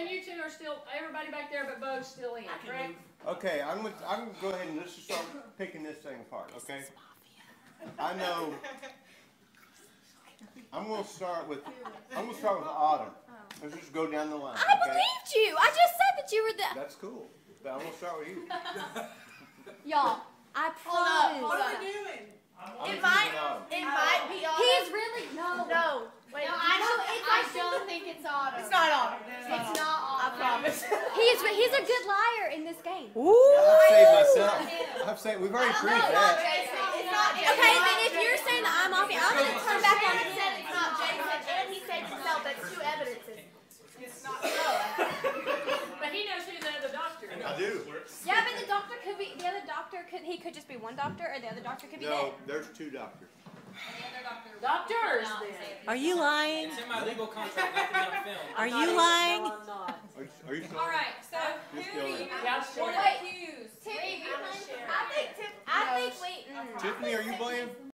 and you two are still, everybody back there but Bo's still in, correct? Okay, I'm gonna, I'm gonna go ahead and let's just start picking this thing apart, okay? I know. I'm gonna start with, I'm gonna start with Autumn. Let's just go down the line, I okay? believed you. I just said that you were the. That's cool, but I'm gonna start with you. Y'all, I Hold up, promise. hold up. doing? I'm It gonna might, choose Autumn. it might be autumn. He's really no. No, wait. No, I don't, I don't think it's autumn. It's not autumn. It's not I autumn. promise. He's he's a good liar in this game. I've saved myself. I've saved, we've already No, proved it's not that. Jason. It's not Jason. Okay, then if you're saying that I'm off, I'm gonna turn back on Shannon said it's not Jason, and he said himself that's two evidences. It's not so. But he knows who the other doctor is. I do. Yeah, but the doctor could be the other doctor could he could just be one doctor or the other doctor could be No, dead. there's two doctors. Doctor Doctors then. Are you lying? It's in my legal contract not to be on film. Are you lying? No, I'm not. Are you, are you? All right, so Just who do you want to accuse? Tiffany, I'm a. I think Tip, I think wait. mm. Tiffany, are you playing?